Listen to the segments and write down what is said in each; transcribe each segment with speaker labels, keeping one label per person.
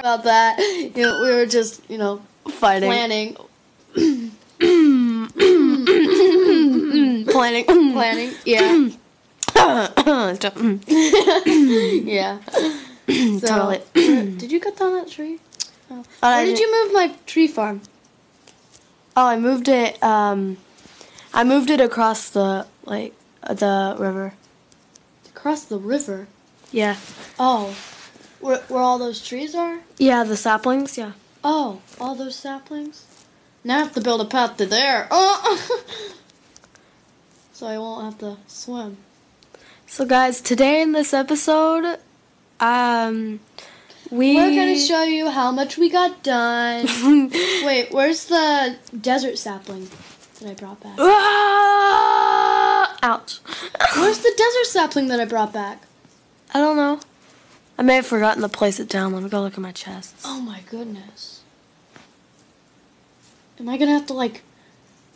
Speaker 1: about that. You know, we were just, you know,
Speaker 2: Fighting.
Speaker 1: planning.
Speaker 2: Planning.
Speaker 1: planning. Yeah. Yeah. So,
Speaker 2: Totally.
Speaker 1: did you cut down that tree? Oh.
Speaker 2: I
Speaker 1: Where did you move my tree farm?
Speaker 2: Oh, I moved it. Um, I moved it across the like uh, the river.
Speaker 1: Across the river.
Speaker 2: Yeah.
Speaker 1: Oh. Where, where all those trees are?
Speaker 2: Yeah, the saplings. Yeah.
Speaker 1: Oh, all those saplings? Now I have to build a path to there. Oh! so I won't have to swim.
Speaker 2: So, guys, today in this episode, um, we
Speaker 1: We're gonna show you how much we got done. Wait, where's the desert sapling that I brought back?
Speaker 2: Ah! Ouch.
Speaker 1: Where's the desert sapling that I brought back?
Speaker 2: I don't know. I may have forgotten to place it down. Let me go look at my chest.
Speaker 1: Oh my goodness. Am I gonna have to like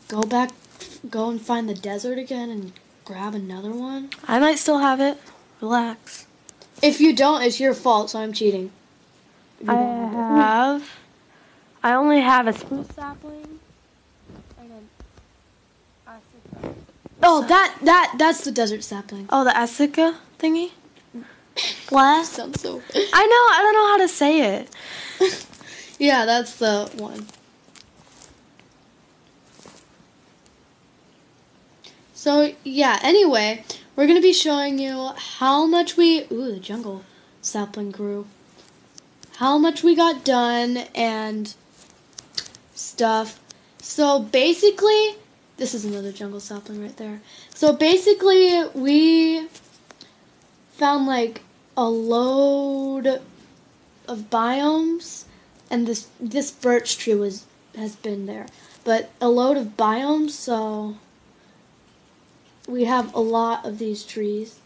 Speaker 1: go back, go and find the desert again and grab another one?
Speaker 2: I might still have it. Relax.
Speaker 1: If you don't, it's your fault, so I'm cheating.
Speaker 2: I
Speaker 1: have it.
Speaker 2: I only have a spruce sapling. And an Asuka.
Speaker 1: Oh, that that that's the desert sapling.
Speaker 2: Oh, the Asuka thingy. What?
Speaker 1: Sounds so.
Speaker 2: I know. I don't know how to say it.
Speaker 1: yeah, that's the one. So yeah. Anyway, we're gonna be showing you how much we. Ooh, the jungle sapling grew. How much we got done and stuff. So basically, this is another jungle sapling right there. So basically, we found like a load of biomes, and this this birch tree was has been there, but a load of biomes. So we have a lot of these trees.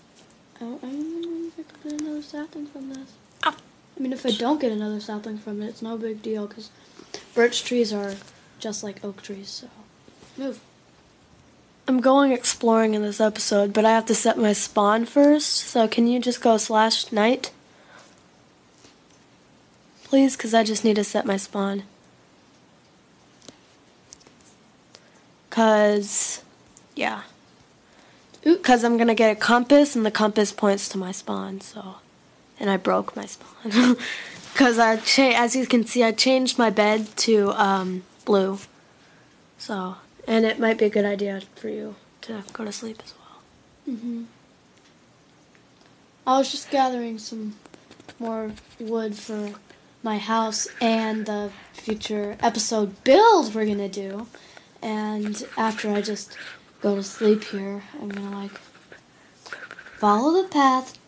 Speaker 1: I don't, I don't know if I can get another sapling from this.
Speaker 2: Ow.
Speaker 1: I mean, if I don't get another sapling from it, it's no big deal because birch trees are just like oak trees. So move.
Speaker 2: I'm going exploring in this episode, but I have to set my spawn first. So can you just go slash night? Please, because I just need to set my spawn. Because, yeah. Because I'm going to get a compass, and the compass points to my spawn, so. And I broke my spawn. Because I, as you can see, I changed my bed to um, blue. So, and it might be a good idea for you to go to sleep as well.
Speaker 1: hmm I was just gathering some more wood for my house and the future episode build we're gonna do. And after I just go to sleep here, I'm gonna like follow the path,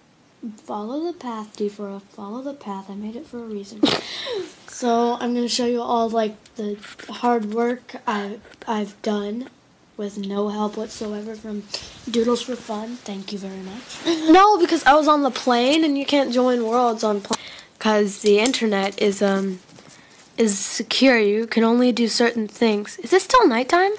Speaker 1: follow the path, D4F, follow the path. I made it for a reason. so I'm gonna show you all like the hard work I I've done with no help whatsoever from Doodles for Fun. Thank you very much.
Speaker 2: No, because I was on the plane and you can't join worlds on plane because the internet is um is secure. You can only do certain things. Is this still nighttime?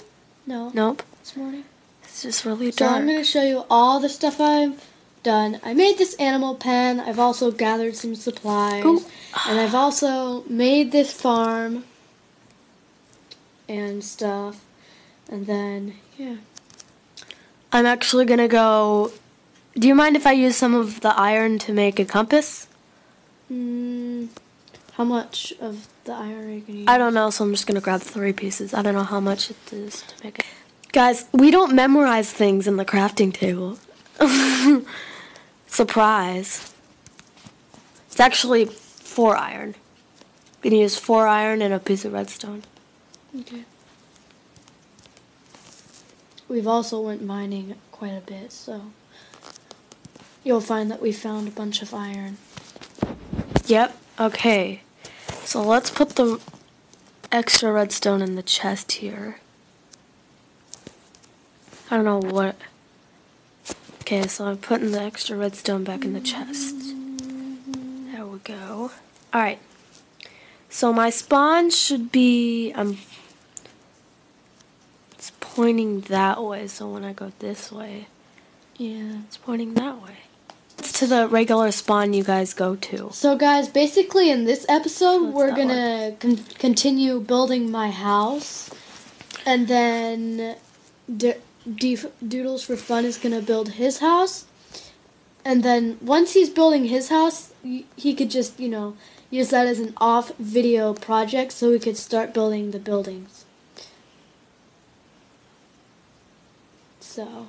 Speaker 1: No,
Speaker 2: Nope.
Speaker 1: this morning.
Speaker 2: It's just really dark. So.
Speaker 1: I'm gonna show you all the stuff I've done. I made this animal pen. I've also gathered some supplies,
Speaker 2: Ooh.
Speaker 1: and I've also made this farm and stuff. And then yeah,
Speaker 2: I'm actually gonna go. Do you mind if I use some of the iron to make a compass?
Speaker 1: mm, how much of the iron are you gonna use?
Speaker 2: I don't know, so I'm just gonna grab three pieces. I don't know how much it is to make it. Guys, we don't memorize things in the crafting table. Surprise. It's actually four iron. Gonna use four iron and a piece of redstone.
Speaker 1: Okay. We've also went mining quite a bit, so you'll find that we found a bunch of iron.
Speaker 2: Yep, okay. So let's put the extra redstone in the chest here. I don't know what. Okay, so I'm putting the extra redstone back in the chest. There we go. Alright. So my spawn should be. I'm, it's pointing that way, so when I go this way,
Speaker 1: Yeah.
Speaker 2: it's pointing that way. It's to the regular spawn you guys go to.
Speaker 1: So, guys, basically in this episode,
Speaker 2: What's
Speaker 1: we're gonna con- continue building my house, and then D- D- Doodles for Fun is gonna build his house, and then once he's building his house, he could just you know use that as an off video project, so we could start building the buildings. So,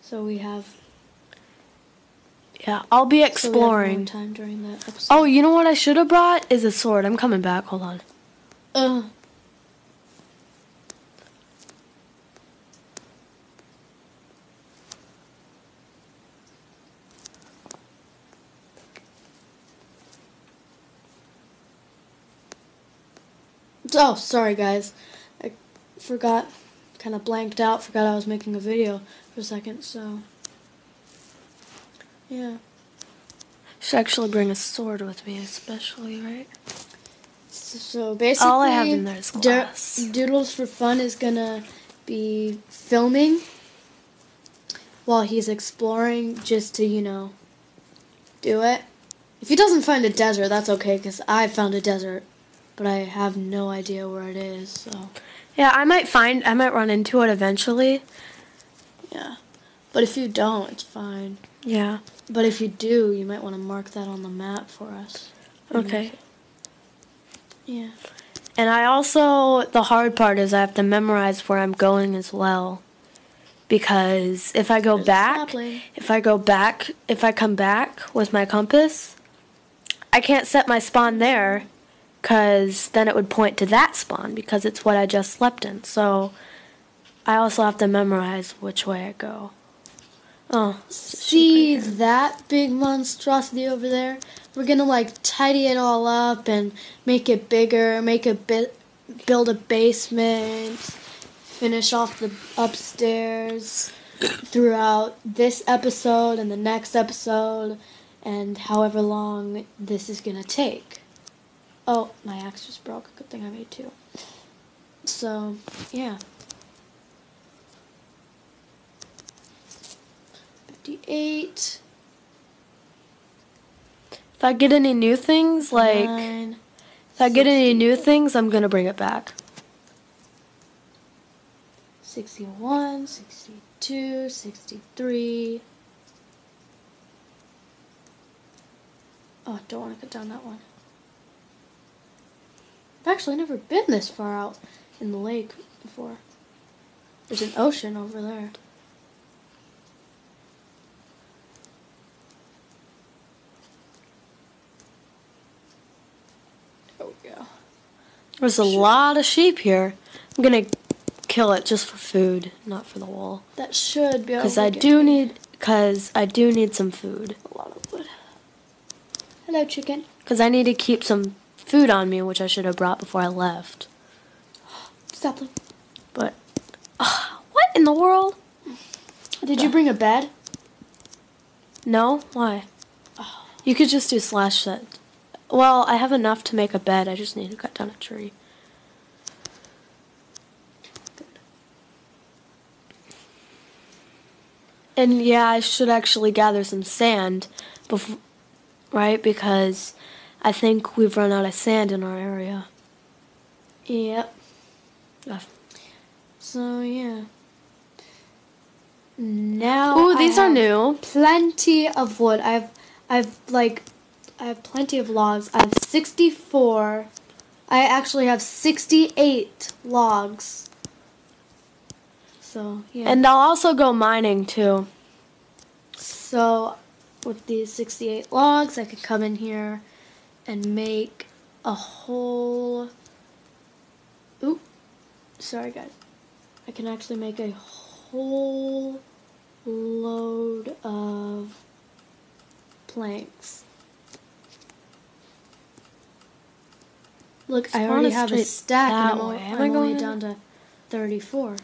Speaker 1: so we have
Speaker 2: Yeah, I'll be
Speaker 1: so we have more
Speaker 2: exploring.
Speaker 1: time during that episode.
Speaker 2: Oh, you know what I should have brought is a sword. I'm coming back. Hold on.
Speaker 1: Uh. Oh, sorry guys. I forgot, kind of blanked out, forgot I was making a video for a second, so. Yeah.
Speaker 2: Should actually bring a sword with me, especially right.
Speaker 1: So basically,
Speaker 2: All I have in there is
Speaker 1: Do-
Speaker 2: glass.
Speaker 1: Doodles for Fun is gonna be filming while he's exploring, just to you know do it. If he doesn't find a desert, that's okay, cause I found a desert, but I have no idea where it is. So
Speaker 2: Yeah, I might find. I might run into it eventually.
Speaker 1: yeah, but if you don't, it's fine.
Speaker 2: Yeah.
Speaker 1: But if you do, you might want to mark that on the map for us.
Speaker 2: Okay.
Speaker 1: Yeah.
Speaker 2: And I also the hard part is I have to memorize where I'm going as well. Because if I go
Speaker 1: There's
Speaker 2: back, if I go back, if I come back with my compass, I can't set my spawn there cuz then it would point to that spawn because it's what I just slept in. So I also have to memorize which way I go. Oh,
Speaker 1: See that big monstrosity over there? We're gonna like tidy it all up and make it bigger, make a bit, build a basement, finish off the upstairs throughout this episode and the next episode, and however long this is gonna take. Oh, my axe just broke. Good thing I made two. So, yeah. 58.
Speaker 2: if I get any new things like
Speaker 1: Nine.
Speaker 2: if I get any new things, I'm going to bring it back.
Speaker 1: 61, 62, 63. Oh, don't want to cut down that one. I've actually never been this far out in the lake before. There's an ocean over there. Oh, yeah.
Speaker 2: There's a lot of sheep here. I'm gonna kill it just for food, not for the wool.
Speaker 1: That should be
Speaker 2: Because I do need, because I do need some food.
Speaker 1: a lot of wood. Hello, chicken.
Speaker 2: Because I need to keep some food on me, which I should have brought before I left.
Speaker 1: Stop.
Speaker 2: But ah, what in the world?
Speaker 1: Did you bring a bed?
Speaker 2: No, why?
Speaker 1: Oh.
Speaker 2: You could just do slash set. Well, I have enough to make a bed. I just need to cut down a tree. And yeah, I should actually gather some sand, before, right? Because I think we've run out of sand in our area.
Speaker 1: Yep.
Speaker 2: Yeah.
Speaker 1: So yeah. Now.
Speaker 2: Ooh,
Speaker 1: I
Speaker 2: these are new.
Speaker 1: Plenty of wood. I've, I've like, I have plenty of logs. I have sixty-four. I actually have sixty-eight logs. So yeah.
Speaker 2: And I'll also go mining too.
Speaker 1: So, with these 68 logs, I could come in here and make a whole. Oop. Sorry, guys. I can actually make a whole load of planks. Look, I already have a stack and I'm,
Speaker 2: way. Am
Speaker 1: I'm only down to 34.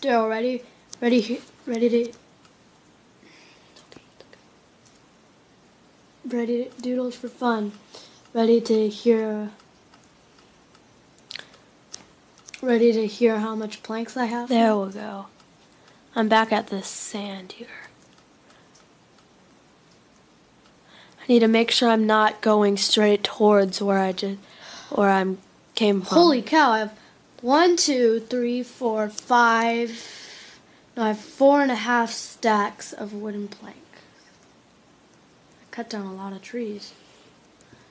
Speaker 1: Daryl, already Ready? Ready to. ready to doodles for fun, ready to hear ready to hear how much planks I have?
Speaker 2: There we go. I'm back at the sand here. I need to make sure I'm not going straight towards where I just or I'm came from.
Speaker 1: Holy cow, I have one, two, three, four, five no, I have four and a half stacks of wooden planks. Cut down a lot of trees,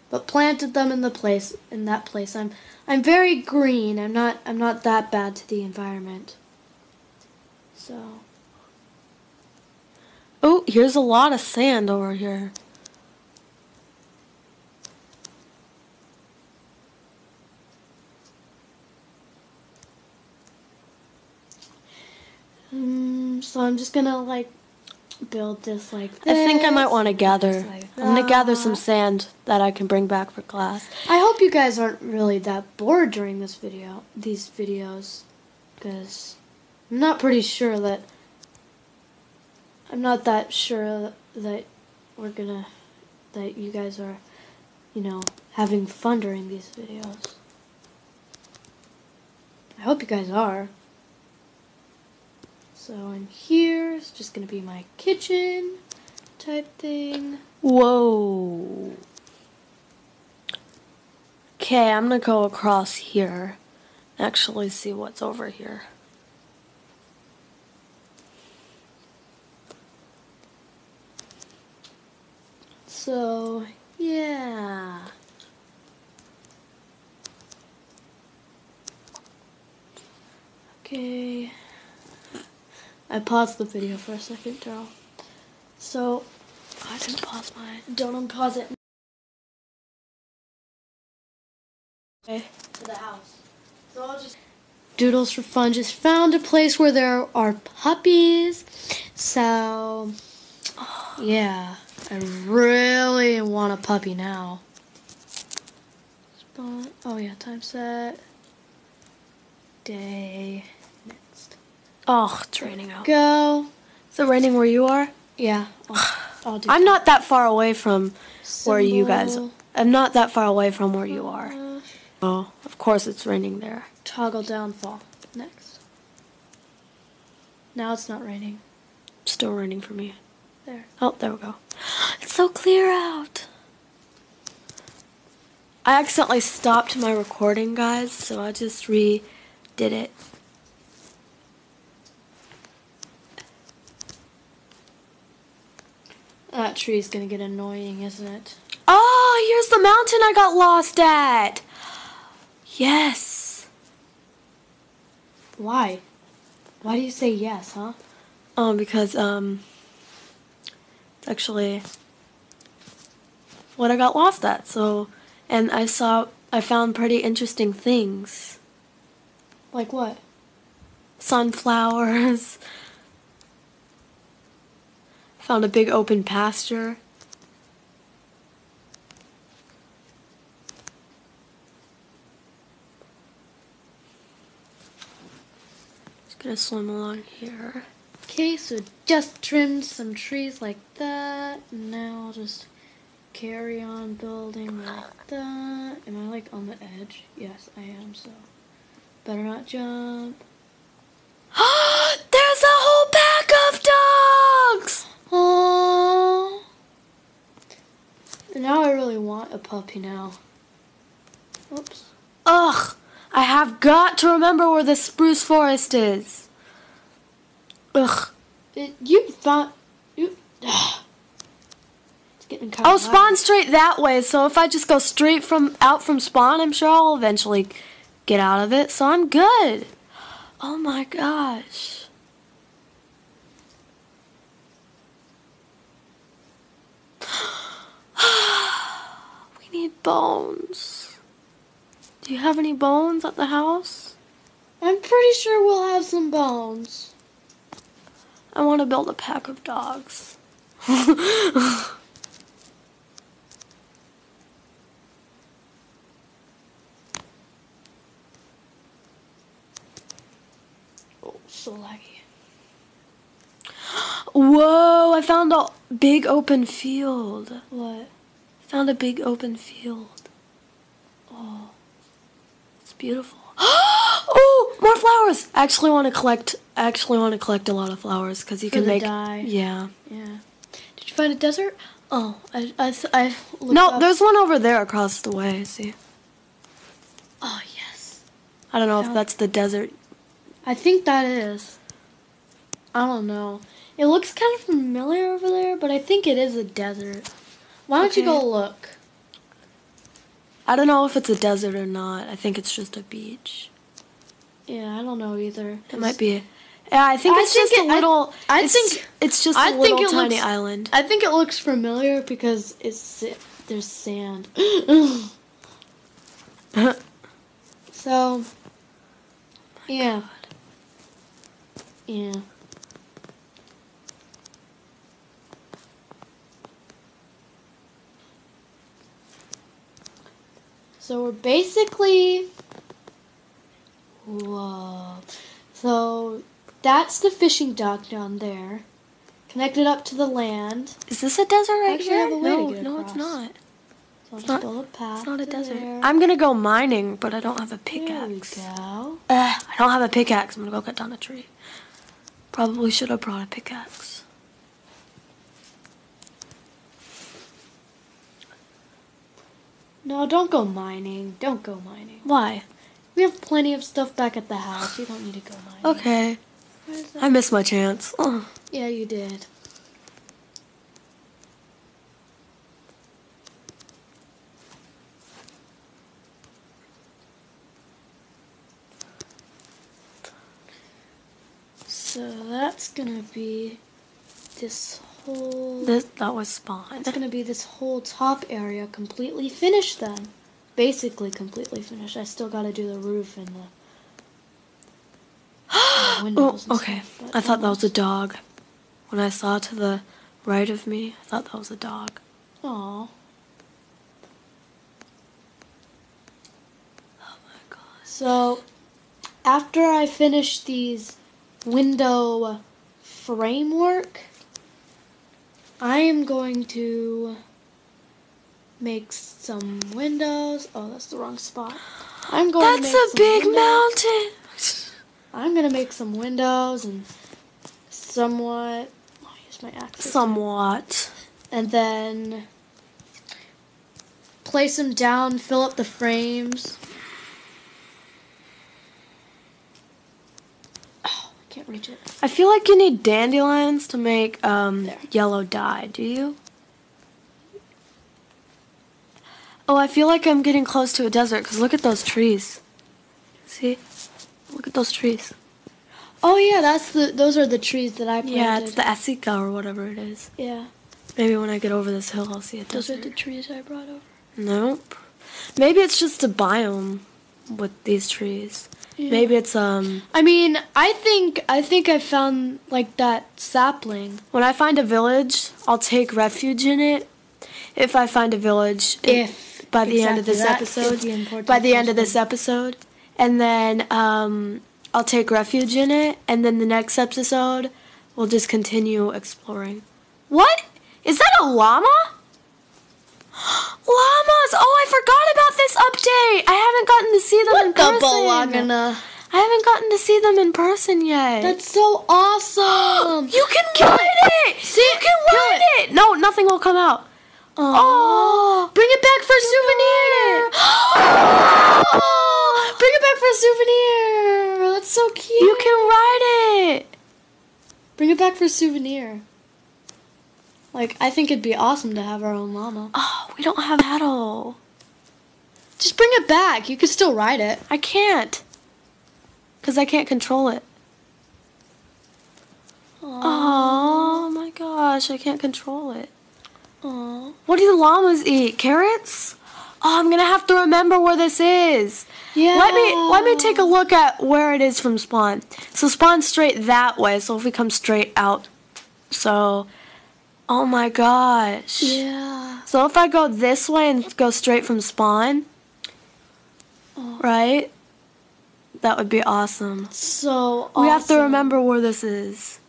Speaker 1: but planted them in the place in that place. I'm I'm very green. I'm not I'm not that bad to the environment. So.
Speaker 2: Oh, here's a lot of sand over here.
Speaker 1: Um, so I'm just gonna like build this like this.
Speaker 2: I think I might want to gather.
Speaker 1: like
Speaker 2: I'm gonna gather some sand that I can bring back for class.
Speaker 1: I hope you guys aren't really that bored during this video, these videos, because I'm not pretty sure that I'm not that sure that we're gonna that you guys are, you know, having fun during these videos. I hope you guys are. So in here is just gonna be my kitchen type thing.
Speaker 2: Whoa. Okay, I'm gonna go across here. Actually, see what's over here.
Speaker 1: So yeah. Okay. I paused the video for a second, Daryl. So
Speaker 2: I didn't pause mine.
Speaker 1: don't unpause it.
Speaker 2: Okay.
Speaker 1: To the house. So I'll just Doodles for Fun just found a place where there are puppies. So yeah, I really want a puppy now. Spawn. Oh yeah, time set. Day.
Speaker 2: Oh, it's raining out.
Speaker 1: Go.
Speaker 2: Is it raining where you are?
Speaker 1: Yeah. I'll, do
Speaker 2: I'm not that far away from where you guys.
Speaker 1: symbol.
Speaker 2: I'm not that far away from where you are.
Speaker 1: Uh,
Speaker 2: Oh, of course it's raining there.
Speaker 1: toggle downfall. Next. Now it's not raining.
Speaker 2: Still raining for me.
Speaker 1: There.
Speaker 2: Oh, there we go. It's so clear out. I accidentally stopped my recording, guys, so I just redid it.
Speaker 1: That is gonna get annoying, isn't it?
Speaker 2: Oh, here's the mountain I got lost at. Yes.
Speaker 1: Why? Why do you say yes, huh?
Speaker 2: Oh, because um, it's actually what I got lost at. So, and I saw, I found pretty interesting things.
Speaker 1: Like what?
Speaker 2: Sunflowers. Found a big open pasture. Just gonna swim along here.
Speaker 1: Okay, so just trimmed some trees like that. Now I'll just carry on building like that. Am I like on the edge? Yes, I am, so. Better not jump. Really want a puppy now. Oops.
Speaker 2: Ugh, I have got to remember where the spruce forest is. Ugh.
Speaker 1: It, you thought... You. It's getting kind
Speaker 2: I'll
Speaker 1: of
Speaker 2: spawn straight that way, so if I just go straight from out from spawn, I'm sure I'll eventually get out of it, so I'm good. Oh my gosh. we need bones. Do you have any bones at the house?
Speaker 1: I'm pretty sure we'll have some bones.
Speaker 2: I want to build a pack of dogs.
Speaker 1: Oh, so laggy.
Speaker 2: Whoa, I found a big open field.
Speaker 1: What?
Speaker 2: Found a big open field. Oh, it's beautiful. oh, more flowers. I actually want to collect. I actually want to collect a lot of flowers because you
Speaker 1: For
Speaker 2: can make.
Speaker 1: dye.
Speaker 2: Yeah.
Speaker 1: Yeah. Did you find a desert? Oh, I I I looked
Speaker 2: No,
Speaker 1: up-
Speaker 2: there's one over there across the way. See,
Speaker 1: Oh yes,
Speaker 2: I don't know if that's the desert.
Speaker 1: I think that is. I don't know. It looks kind of familiar over there, but I think it is a desert. Why don't you go look?
Speaker 2: I don't know if it's a desert or not. I think it's just a beach.
Speaker 1: Yeah, I don't know either.
Speaker 2: It might be. Yeah, I think
Speaker 1: I
Speaker 2: it's
Speaker 1: think
Speaker 2: just
Speaker 1: it-
Speaker 2: a
Speaker 1: I-
Speaker 2: little.
Speaker 1: I
Speaker 2: it's,
Speaker 1: think-
Speaker 2: it's just a
Speaker 1: I
Speaker 2: little
Speaker 1: think it
Speaker 2: tiny
Speaker 1: looks-
Speaker 2: island.
Speaker 1: I think it looks familiar because it's there's sand. so, yeah, yeah. So we're basically, whoa. So that's the fishing dock down there, connected up to the land.
Speaker 2: Is this a desert right
Speaker 1: Actually,
Speaker 2: here?
Speaker 1: I have a way to
Speaker 2: no, no, it's not.
Speaker 1: So I'll
Speaker 2: not-
Speaker 1: a path.
Speaker 2: It's not a desert.
Speaker 1: there.
Speaker 2: I'm gonna go mining, but I don't have a pickaxe.
Speaker 1: There we go.
Speaker 2: Ugh, I don't have a pickaxe. I'm gonna go cut down a tree. Probably should have brought a pickaxe.
Speaker 1: No, don't go mining. Don't go mining.
Speaker 2: Why?
Speaker 1: We have plenty of stuff back at the house. You don't need to go mining.
Speaker 2: Okay. I missed my chance. Ugh.
Speaker 1: Yeah, you did. So that's gonna be this whole.
Speaker 2: This that was spawn.
Speaker 1: It's gonna be this whole top area completely finished then. Basically completely finished. I still gotta do the roof and the, and the
Speaker 2: Oh,
Speaker 1: and
Speaker 2: okay.
Speaker 1: stuff,
Speaker 2: I thought that was a dog. When I saw to the right of me, I thought that was a dog.
Speaker 1: Aw.
Speaker 2: Oh my god.
Speaker 1: So, after I finish these window framework, I am going to make some windows. Oh, that's the wrong spot. I'm going to
Speaker 2: That's a big
Speaker 1: windows.
Speaker 2: mountain.
Speaker 1: I'm gonna make some windows and somewhat. I'll use my axe.
Speaker 2: Somewhat.
Speaker 1: and then place them down, fill up the frames. Oh, I can't reach it.
Speaker 2: I feel like you need dandelions to make um, yellow dye. Do you? Oh, I feel like I'm getting close to a desert because look at those trees. See? Look at those trees.
Speaker 1: Oh yeah, that's the. Those are the trees that I planted.
Speaker 2: Yeah, it's the Asika or whatever it is.
Speaker 1: Yeah,
Speaker 2: Maybe when I get over this hill, I'll see a
Speaker 1: those are the trees I brought over.
Speaker 2: Nope. Maybe it's just a biome with these trees.
Speaker 1: Yeah.
Speaker 2: Maybe it's um
Speaker 1: I mean, I think I think I found like that sapling.
Speaker 2: when I find a village, I'll take refuge in it. If I find a village
Speaker 1: If
Speaker 2: by the end of this episode,
Speaker 1: the
Speaker 2: by the end of this episode, and then um I'll take refuge in it, and then the next episode we'll just continue exploring. What? Is that a llama? Llamas! Oh, I forgot about this update. I haven't gotten to see them what in person. I haven't gotten to see them in person yet.
Speaker 1: That's so awesome.
Speaker 2: you can ride it.
Speaker 1: See,
Speaker 2: you can
Speaker 1: kill
Speaker 2: ride it. No, nothing will come out. Oh,
Speaker 1: Bring it back for a souvenir.
Speaker 2: Oh,
Speaker 1: Bring it back for a souvenir. That's so cute.
Speaker 2: you can ride it.
Speaker 1: Bring it back for a souvenir. Like, I think it'd be awesome to have our own llama.
Speaker 2: Oh, we don't have Adol.
Speaker 1: Just bring it back. You could still ride it.
Speaker 2: I can't. Because I can't control it. Oh my gosh, I can't control it.
Speaker 1: Aw.
Speaker 2: What do the llamas eat? Carrots? Oh, I'm gonna have to remember where this is.
Speaker 1: Yeah.
Speaker 2: Let me let me take a look at where it is from spawn. So spawn straight that way. So if we come straight out, so oh my gosh.
Speaker 1: Yeah.
Speaker 2: So if I go this way and go straight from spawn,
Speaker 1: Oh.
Speaker 2: right? That would be awesome.
Speaker 1: So
Speaker 2: We have to remember where this is.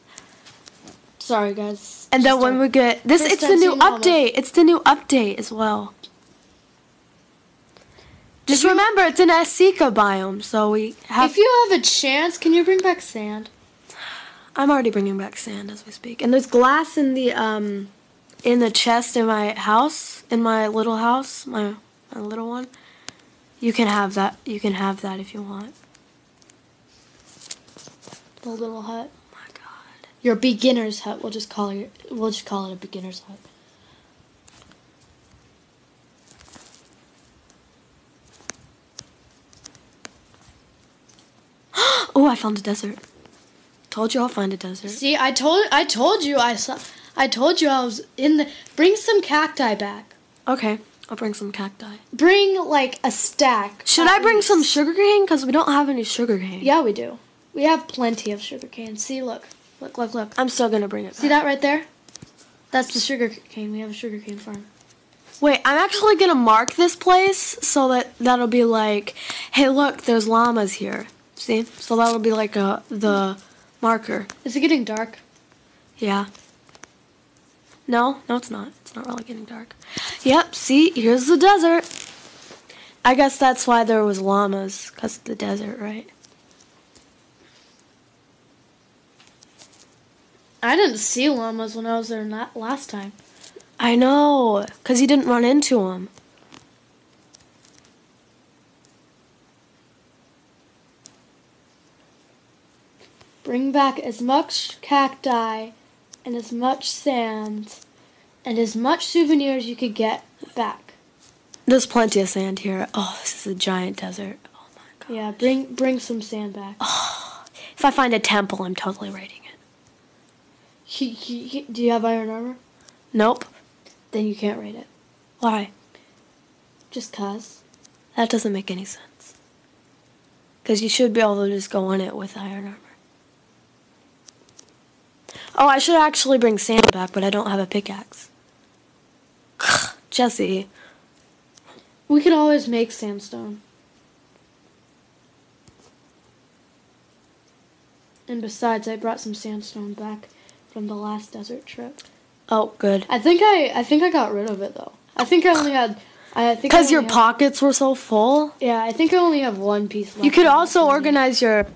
Speaker 1: Sorry, guys.
Speaker 2: And then when we get this, it's the new update. It's the new update as well. Just
Speaker 1: you-
Speaker 2: remember, it's an Asika biome, so we have.
Speaker 1: If you have a chance, can you bring back sand?
Speaker 2: I'm already bringing back sand as we speak, and there's glass in the um, in the chest in my house, in my little house, my my little one. You can have that. You can have that if you want.
Speaker 1: The little hut.
Speaker 2: Oh my god.
Speaker 1: Your beginner's hut. We'll just call it. We'll just call it a beginner's hut.
Speaker 2: Oh, I found a desert. Told you I'll find a desert.
Speaker 1: See, I told I told you I saw. I told you I was in the. Bring some cacti back.
Speaker 2: Okay, I'll bring some cacti.
Speaker 1: Bring like a stack.
Speaker 2: Should I bring some
Speaker 1: least.
Speaker 2: sugarcane? Because we don't have any sugarcane.
Speaker 1: Yeah, we do. We have plenty of sugar cane. See, look, look, look, look.
Speaker 2: I'm still gonna bring it.
Speaker 1: See
Speaker 2: back.
Speaker 1: that right there? That's the sugar cane. We have a sugar cane farm.
Speaker 2: Wait, I'm actually gonna mark this place so that that'll be like, hey, look, there's llamas here. See? So that'll be like a the marker.
Speaker 1: Is it getting dark?
Speaker 2: Yeah. No, no, it's not. It's not really getting dark. Yep. See, here's the desert. I guess that's why there was llamas, cause of the desert, right?
Speaker 1: I didn't see llamas when I was there la- last time.
Speaker 2: I know, cause you didn't run into them.
Speaker 1: Bring back as much cacti and as much sand and as much souvenirs you could get back.
Speaker 2: There's plenty of sand here. Oh, this is a giant desert. Oh my god.
Speaker 1: Yeah, bring bring some sand back.
Speaker 2: Oh, If I find a temple, I'm totally raiding it.
Speaker 1: He- he- he- do you have iron armor?
Speaker 2: Nope.
Speaker 1: Then you can't raid it.
Speaker 2: Why?
Speaker 1: Just cause.
Speaker 2: That doesn't make any sense. Because you should be able to just go in it with iron armor. Oh, I should actually bring sand back, but I don't have a pickaxe. Jesse.
Speaker 1: We could always make sandstone. And besides, I brought some sandstone back from the last desert trip.
Speaker 2: Oh, good.
Speaker 1: I think I I think I got rid of it though. I think I only had I think
Speaker 2: Because your pockets were so full.
Speaker 1: Yeah, I think I only have one piece left.
Speaker 2: You could also organize your.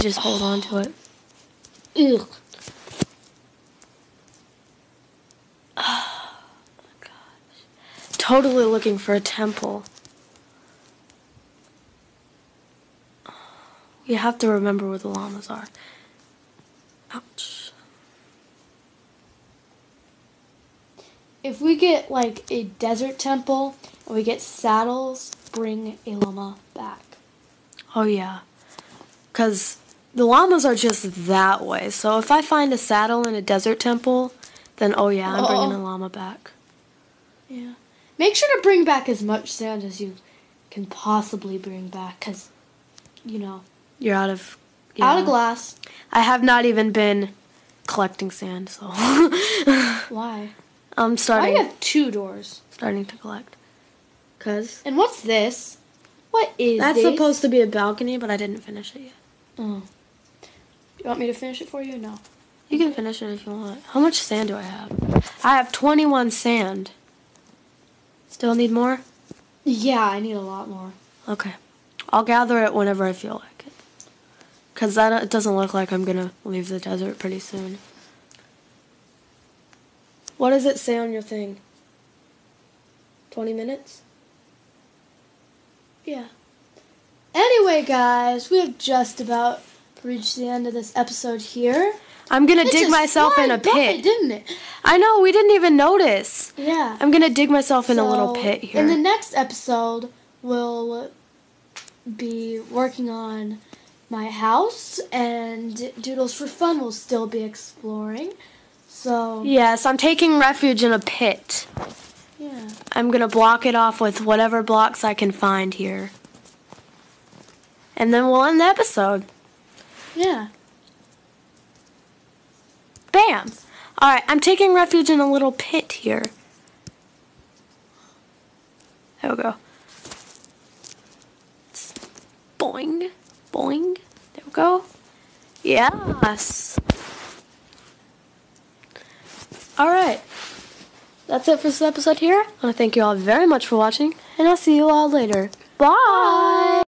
Speaker 2: Just hold on to it.
Speaker 1: Ugh.
Speaker 2: Oh, totally looking for a temple. You have to remember where the llamas are. Ouch.
Speaker 1: If we get like a desert temple and we get saddles, bring a llama back.
Speaker 2: Oh yeah. Cause the llamas are just that way. So if I find a saddle in a desert temple, then oh yeah, I'm bringing a
Speaker 1: Oh.
Speaker 2: llama back.
Speaker 1: Yeah. Make sure to bring back as much sand as you can possibly bring back, cause you know,
Speaker 2: You're out of
Speaker 1: out of glass.
Speaker 2: I have not even been collecting sand, so
Speaker 1: Why?
Speaker 2: I'm
Speaker 1: Why
Speaker 2: starting
Speaker 1: do you have two doors?
Speaker 2: starting to collect. Cause
Speaker 1: And what's this? What is
Speaker 2: that's
Speaker 1: this?
Speaker 2: supposed to be a balcony, but I didn't finish it yet.
Speaker 1: Oh. You want me to finish it for you? No.
Speaker 2: You can finish it if you want. How much sand do I have? I have 21 sand. Still need more?
Speaker 1: Yeah, I need a lot more.
Speaker 2: Okay. I'll gather it whenever I feel like it. Cause that it doesn't look like I'm gonna leave the desert pretty soon. What does it say on your thing? 20 minutes?
Speaker 1: Yeah. Anyway, guys, we have just about reached the end of this episode here.
Speaker 2: I'm gonna
Speaker 1: It
Speaker 2: dig myself in a
Speaker 1: by,
Speaker 2: pit.
Speaker 1: didn't it?
Speaker 2: I know, we didn't even notice.
Speaker 1: Yeah.
Speaker 2: I'm gonna dig myself in a little pit here.
Speaker 1: In the next episode, we'll be working on my house, and Doodles for Fun will still be exploring. So,
Speaker 2: yes, I'm taking refuge in a pit.
Speaker 1: yeah.
Speaker 2: I'm gonna block it off with whatever blocks I can find here. And then we'll end the episode.
Speaker 1: Yeah.
Speaker 2: Bam! Alright, I'm taking refuge in a little pit here. There we go. Boing. Boing. There we go. Yes. Alright. That's it for this episode here. I want to thank you all very much for watching, and I'll see you all later. Bye.